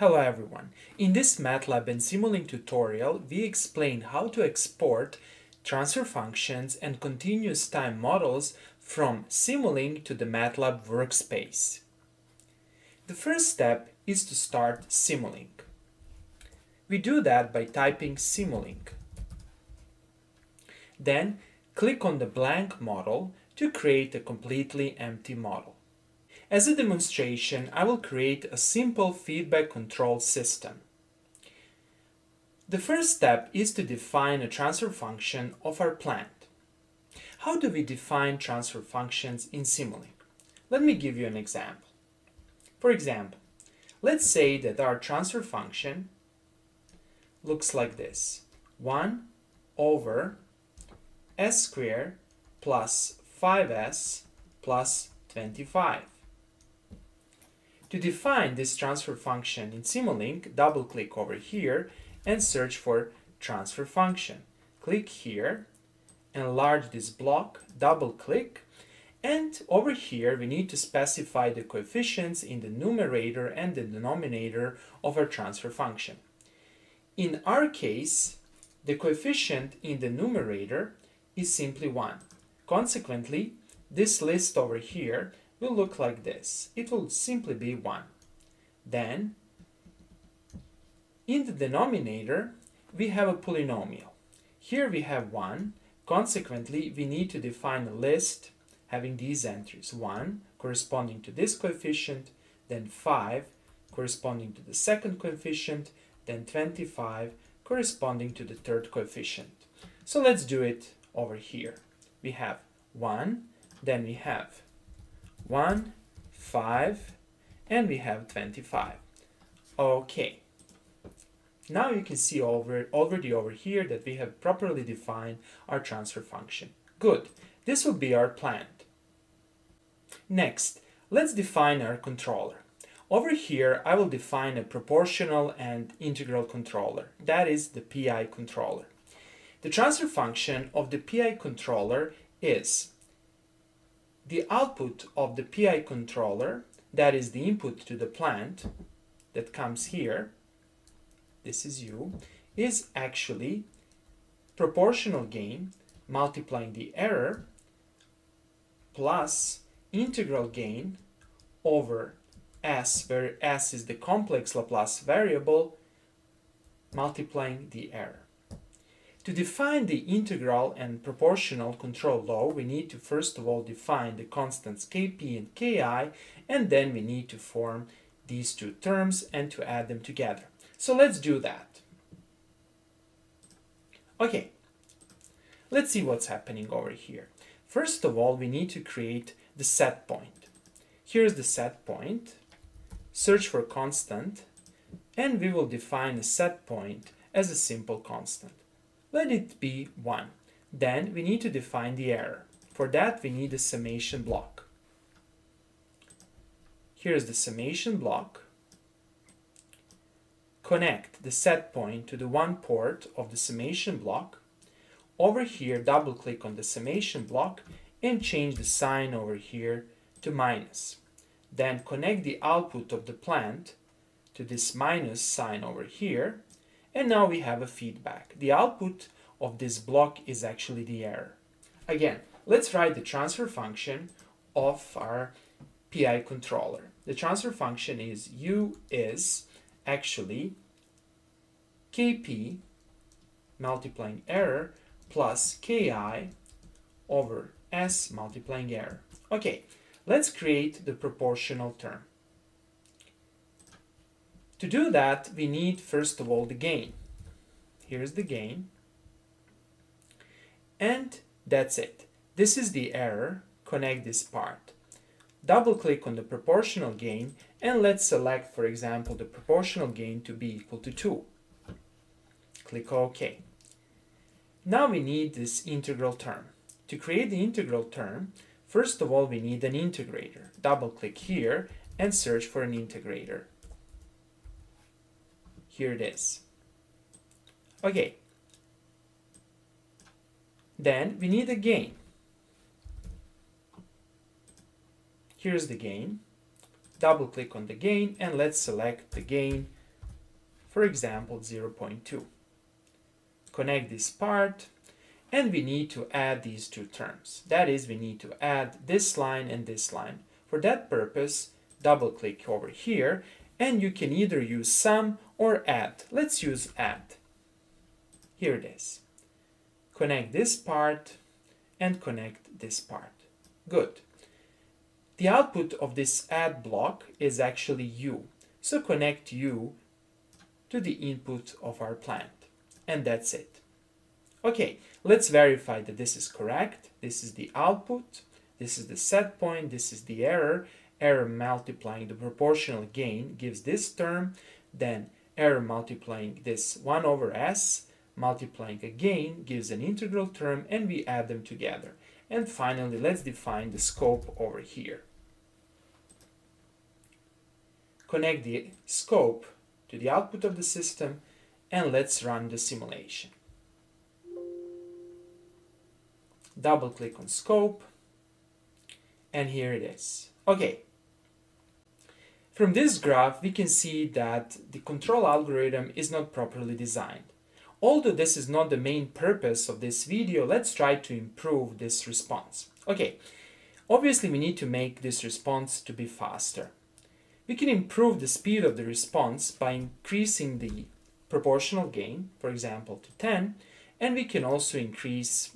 Hello everyone. In this MATLAB and Simulink tutorial, we explain how to export transfer functions and continuous time models from Simulink to the MATLAB workspace. The first step is to start Simulink. We do that by typing Simulink. Then click on the blank model to create a completely empty model. As a demonstration, I will create a simple feedback control system. The first step is to define a transfer function of our plant. How do we define transfer functions in Simulink? Let me give you an example. For example, let's say that our transfer function looks like this. 1 over s squared plus 5s plus 25. To define this transfer function in Simulink, double click over here and search for transfer function. Click here, enlarge this block, double click, and over here we need to specify the coefficients in the numerator and the denominator of our transfer function. In our case, the coefficient in the numerator is simply 1. Consequently, this list over here will look like this. It will simply be 1. Then, in the denominator, we have a polynomial. Here we have 1. Consequently, we need to define a list having these entries. 1 corresponding to this coefficient, then 5 corresponding to the second coefficient, then 25 corresponding to the third coefficient. So let's do it over here. We have 1, then we have 1, 5, and we have 25. Okay. Now you can see over, already over here that we have properly defined our transfer function. Good. This will be our plant. Next, let's define our controller. Over here, I will define a proportional and integral controller. That is the PI controller. The transfer function of the PI controller is the output of the PI controller, that is the input to the plant that comes here, this is u, is actually proportional gain multiplying the error plus integral gain over s, where s is the complex Laplace variable, multiplying the error. To define the integral and proportional control law, we need to first of all define the constants kp and ki, and then we need to form these two terms and to add them together. So let's do that. Okay, let's see what's happening over here. First of all, we need to create the set point. Here's the set point. Search for constant, and we will define a set point as a simple constant. Let it be 1. Then we need to define the error. For that we need a summation block. Here's the summation block. Connect the set point to the one port of the summation block. Over here double click on the summation block and change the sign over here to minus. Then connect the output of the plant to this minus sign over here and now we have a feedback. The output of this block is actually the error. Again, let's write the transfer function of our PI controller. The transfer function is u is actually kp multiplying error plus ki over s multiplying error. Okay, let's create the proportional term. To do that, we need first of all the gain. Here's the gain. And that's it. This is the error. Connect this part. Double click on the proportional gain and let's select, for example, the proportional gain to be equal to 2. Click OK. Now we need this integral term. To create the integral term, first of all we need an integrator. Double click here and search for an integrator. Here it is. Okay. Then we need a gain. Here's the gain. Double click on the gain and let's select the gain for example 0.2. Connect this part and we need to add these two terms. That is, we need to add this line and this line. For that purpose, double click over here and you can either use sum or add. Let's use add. Here it is. Connect this part and connect this part. Good. The output of this add block is actually u. So connect u to the input of our plant. And that's it. Okay, let's verify that this is correct. This is the output. This is the set point. This is the error. Error multiplying the proportional gain gives this term. Then error multiplying this 1 over s multiplying again gives an integral term and we add them together. And finally, let's define the scope over here. Connect the scope to the output of the system and let's run the simulation. Double click on scope and here it is. Okay. From this graph, we can see that the control algorithm is not properly designed. Although this is not the main purpose of this video, let's try to improve this response. Okay, obviously we need to make this response to be faster. We can improve the speed of the response by increasing the proportional gain, for example, to 10, and we can also increase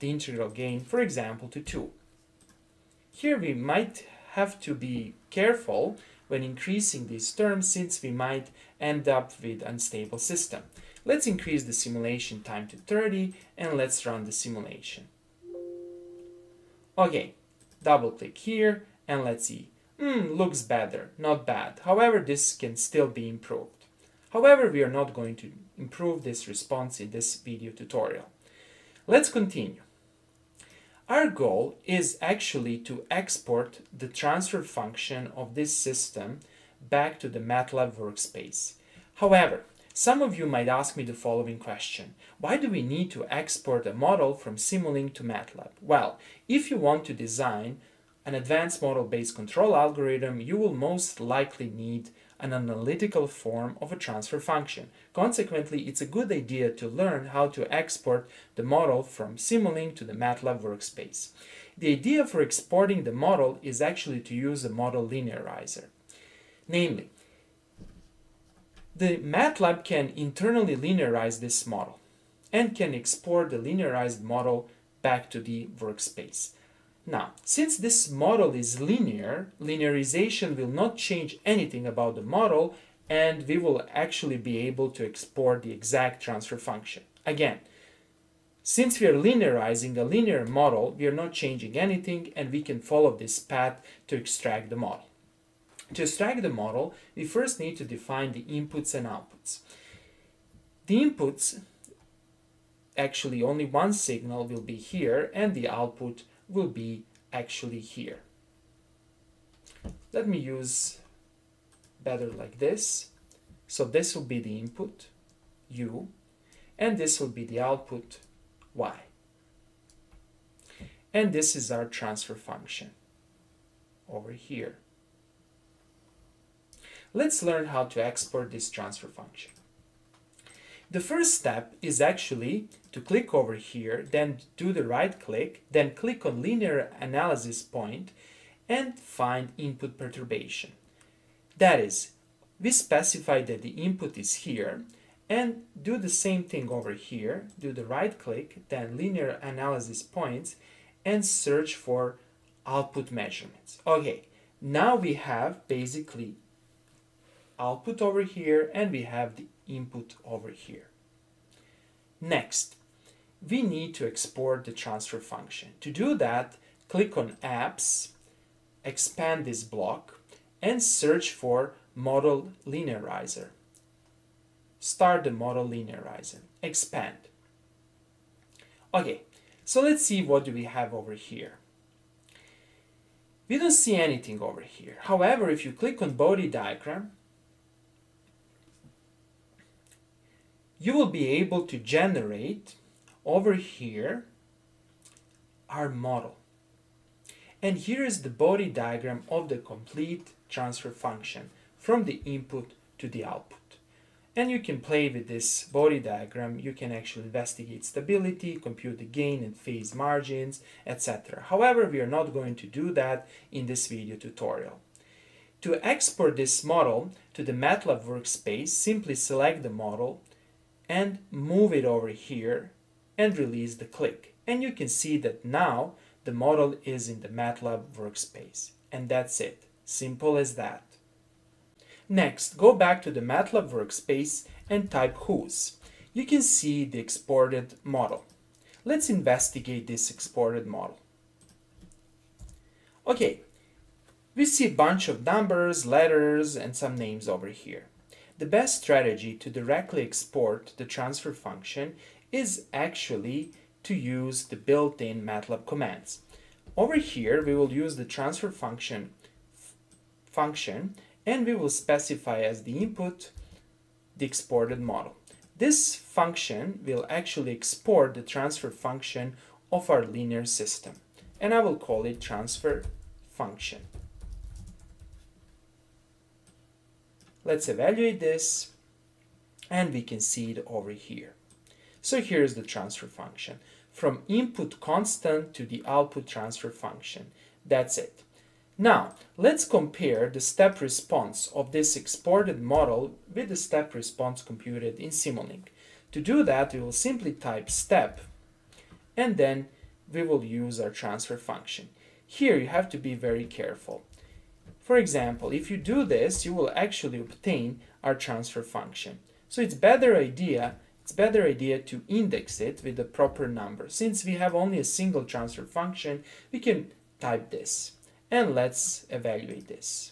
the integral gain, for example, to 2. Here we might have to be careful when increasing these terms since we might end up with unstable system. Let's increase the simulation time to 30 and let's run the simulation. Okay, double click here and let's see. Hmm, looks better, not bad. However, this can still be improved. However, we are not going to improve this response in this video tutorial. Let's continue. Our goal is actually to export the transfer function of this system back to the MATLAB workspace. However, some of you might ask me the following question. Why do we need to export a model from Simulink to MATLAB? Well, if you want to design an advanced model-based control algorithm, you will most likely need an analytical form of a transfer function. Consequently, it's a good idea to learn how to export the model from Simulink to the MATLAB workspace. The idea for exporting the model is actually to use a model linearizer. Namely, the MATLAB can internally linearize this model and can export the linearized model back to the workspace. Now, since this model is linear, linearization will not change anything about the model and we will actually be able to export the exact transfer function. Again, since we are linearizing a linear model, we are not changing anything and we can follow this path to extract the model. To extract the model, we first need to define the inputs and outputs. The inputs, actually only one signal will be here and the output will be actually here. Let me use better like this. So this will be the input, u, and this will be the output, y. And this is our transfer function over here. Let's learn how to export this transfer function. The first step is actually to click over here, then do the right click, then click on linear analysis point and find input perturbation. That is, we specify that the input is here and do the same thing over here, do the right click, then linear analysis points and search for output measurements. Okay, now we have basically output over here and we have the input over here. Next, we need to export the transfer function. To do that, click on Apps, expand this block, and search for Model Linearizer. Start the Model Linearizer. Expand. Okay, so let's see what do we have over here. We don't see anything over here. However, if you click on Bode diagram, you will be able to generate over here our model. And here is the Bode diagram of the complete transfer function from the input to the output. And you can play with this Bode diagram. You can actually investigate stability, compute the gain and phase margins, etc. However, we are not going to do that in this video tutorial. To export this model to the MATLAB workspace, simply select the model and move it over here and release the click. And you can see that now the model is in the MATLAB workspace. And that's it. Simple as that. Next, go back to the MATLAB workspace and type whos. You can see the exported model. Let's investigate this exported model. Okay, we see a bunch of numbers, letters, and some names over here. The best strategy to directly export the transfer function is actually to use the built-in MATLAB commands. Over here, we will use the transfer function function and we will specify as the input the exported model. This function will actually export the transfer function of our linear system and I will call it transfer function. Let's evaluate this and we can see it over here. So here's the transfer function from input constant to the output transfer function. That's it. Now, let's compare the step response of this exported model with the step response computed in Simulink. To do that, we will simply type step and then we will use our transfer function. Here you have to be very careful. For example, if you do this, you will actually obtain our transfer function. So it's better idea it's better idea to index it with the proper number. Since we have only a single transfer function, we can type this and let's evaluate this.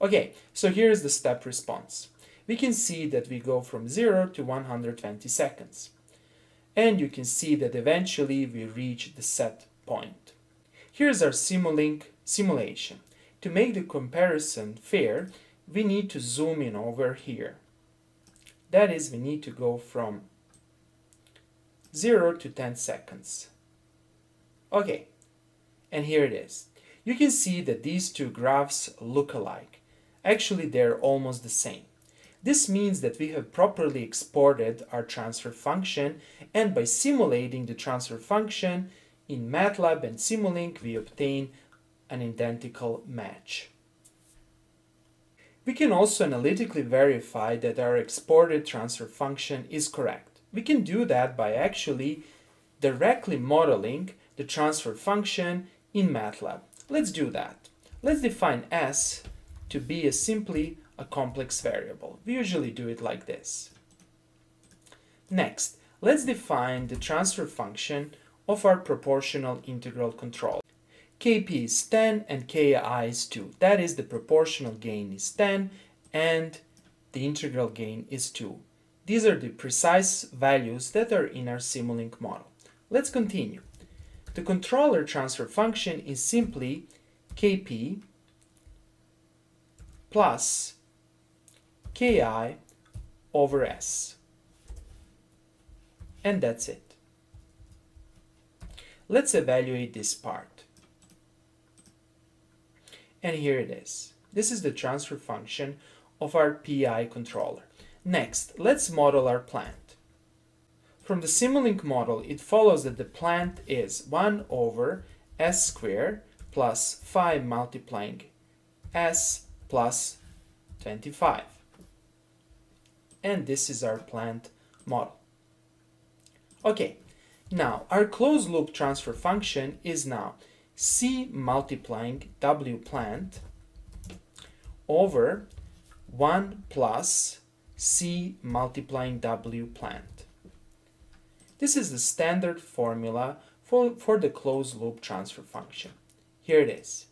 Okay, so here's the step response. We can see that we go from 0 to 120 seconds. And you can see that eventually we reach the set point. Here's our Simulink simulation. To make the comparison fair, we need to zoom in over here. That is, we need to go from 0 to 10 seconds. Okay, and here it is you can see that these two graphs look alike. Actually, they're almost the same. This means that we have properly exported our transfer function and by simulating the transfer function in MATLAB and Simulink we obtain an identical match. We can also analytically verify that our exported transfer function is correct. We can do that by actually directly modeling the transfer function in MATLAB. Let's do that. Let's define s to be a simply a complex variable. We usually do it like this. Next, let's define the transfer function of our proportional integral control. Kp is 10 and Ki is 2. That is the proportional gain is 10 and the integral gain is 2. These are the precise values that are in our Simulink model. Let's continue. The controller transfer function is simply kp plus ki over s. And that's it. Let's evaluate this part. And here it is. This is the transfer function of our PI controller. Next, let's model our plant. From the Simulink model, it follows that the plant is 1 over s squared plus 5 multiplying s plus 25. And this is our plant model. Okay, now our closed loop transfer function is now c multiplying w plant over 1 plus c multiplying w plant. This is the standard formula for, for the closed loop transfer function. Here it is.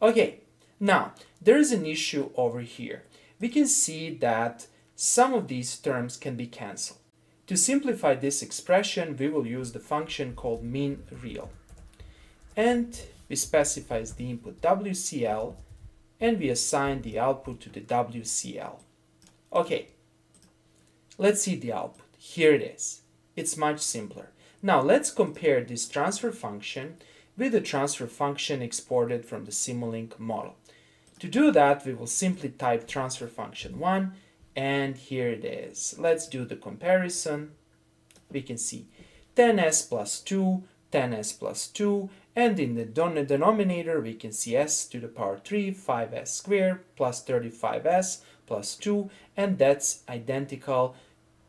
Okay, now there is an issue over here. We can see that some of these terms can be cancelled. To simplify this expression, we will use the function called minreal. And we specify the input WCL and we assign the output to the WCL. Okay, let's see the output. Here it is. It's much simpler. Now let's compare this transfer function with the transfer function exported from the Simulink model. To do that, we will simply type transfer function 1 and here it is. Let's do the comparison. We can see 10s plus 2, 10s plus 2, and in the denominator we can see s to the power 3, 5s squared plus 35s plus 2, and that's identical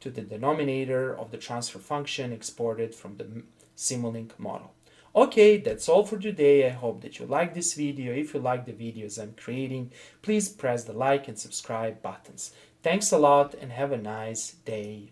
to the denominator of the transfer function exported from the Simulink model. Okay, that's all for today. I hope that you like this video. If you like the videos I'm creating, please press the like and subscribe buttons. Thanks a lot and have a nice day.